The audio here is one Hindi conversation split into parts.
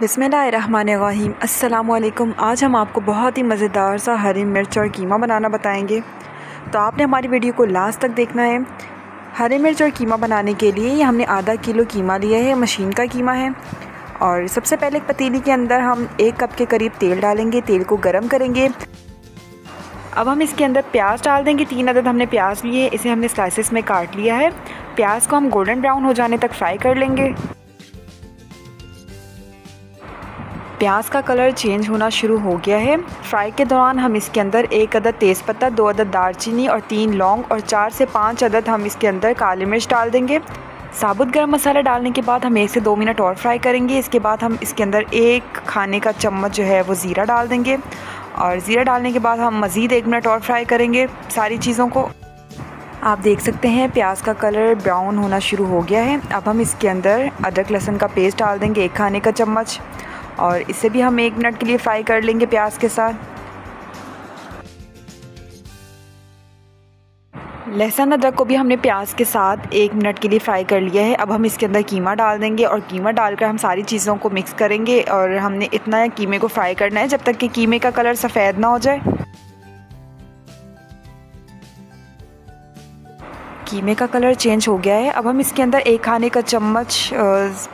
बिसमीम अल्लाम आज हम आपको बहुत ही मज़ेदार सा हरी मिर्च और कीमा बनाना बताएँगे। तो आपने हमारी वीडियो को लास्ट तक देखना है। हरी मिर्च और कीमा बनाने के लिए हमने आधा किलो कीमा लिया है। मशीन का कीमा है। और सबसे पहले एक पतीली के अंदर हम एक कप के करीब तेल डालेंगे। तेल को गर्म करेंगे। अब हम इसके अंदर प्याज डाल देंगे। तीन अदद हमने प्याज लिए। इसे हमने स्लाइसिस में काट लिया है। प्याज को हम गोल्डन ब्राउन हो जाने तक फ्राई कर लेंगे। प्याज का कलर चेंज होना शुरू हो गया है। फ्राई के दौरान हम इसके अंदर एक अदद तेज़पत्ता, दो अदद दालचीनी और तीन लौंग और चार से पाँच अदद हम इसके अंदर काली मिर्च डाल देंगे। साबुत गर्म मसाला डालने के बाद हम एक से दो मिनट और फ्राई करेंगे। इसके बाद हम इसके अंदर एक खाने का चम्मच जो है वो ज़ीरा डाल देंगे और ज़ीरा डालने के बाद हम मज़ीद एक मिनट और फ्राई करेंगे सारी चीज़ों को। आप देख सकते हैं प्याज का कलर ब्राउन होना शुरू हो गया है। अब हम इसके अंदर अदरक लहसुन का पेस्ट डाल देंगे एक खाने का चम्मच। और इसे भी हम एक मिनट के लिए फ्राई कर लेंगे प्याज के साथ। लहसुन अदरक को भी हमने प्याज के साथ एक मिनट के लिए फ्राई कर लिया है। अब हम इसके अंदर कीमा डाल देंगे और कीमा डालकर हम सारी चीज़ों को मिक्स करेंगे और हमने इतना कीमे को फ्राई करना है जब तक कि कीमे का कलर सफ़ेद ना हो जाए। कीमे का कलर चेंज हो गया है। अब हम इसके अंदर एक खाने का चम्मच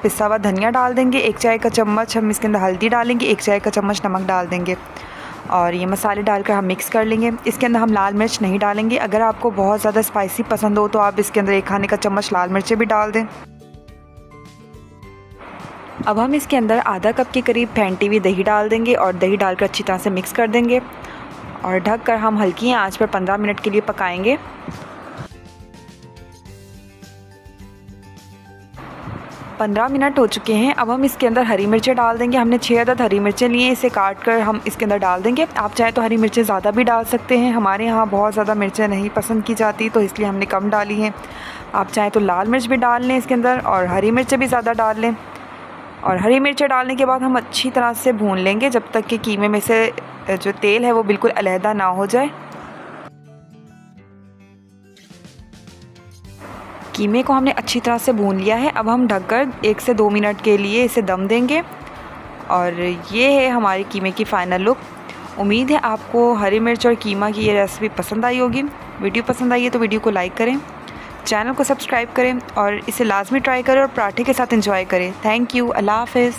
पिसा हुआ धनिया डाल देंगे, एक चाय का चम्मच, हम इसके अंदर हल्दी डालेंगे, एक चाय का चम्मच नमक डाल देंगे। और ये मसाले डालकर हम मिक्स कर लेंगे। इसके अंदर हम लाल मिर्च नहीं डालेंगे। अगर आपको बहुत ज़्यादा स्पाइसी पसंद हो तो आप इसके अंदर एक खाने का चम्मच लाल मिर्चें भी डाल दें। अब हम इसके अंदर आधा कप के करीब फेंटी हुई दही डाल देंगे और दही डालकर अच्छी तरह से मिक्स कर देंगे। और ढक कर हम हल्की आँच पर 15 मिनट के लिए पकाएँगे। पंद्रह मिनट हो चुके हैं। अब हम इसके अंदर हरी मिर्चें डाल देंगे। हमने छः अदद हरी मिर्चें लिए इसे काट कर हम इसके अंदर डाल देंगे। आप चाहें तो हरी मिर्चें ज़्यादा भी डाल सकते हैं। हमारे यहाँ बहुत ज़्यादा मिर्चें नहीं पसंद की जाती तो इसलिए हमने कम डाली हैं। आप चाहें तो लाल मिर्च भी डाल लें इसके अंदर और हरी मिर्चें भी ज़्यादा डाल लें। और हरी मिर्चें डालने के बाद हम अच्छी तरह से भून लेंगे, जब तक कि कीमे में से जो तेल है वो बिल्कुल अलहदा ना हो जाए। कीमे को हमने अच्छी तरह से भून लिया है। अब हम ढककर एक से दो मिनट के लिए इसे दम देंगे। और ये है हमारी कीमे की फ़ाइनल लुक उम्मीद है आपको हरी मिर्च और कीमा की ये रेसिपी पसंद आई होगी। वीडियो पसंद आई है तो वीडियो को लाइक करें चैनल को सब्सक्राइब करें और इसे लाजमी ट्राई करें और पराठे के साथ इंजॉय करें। थैंक यू अल्लाह हाफिज़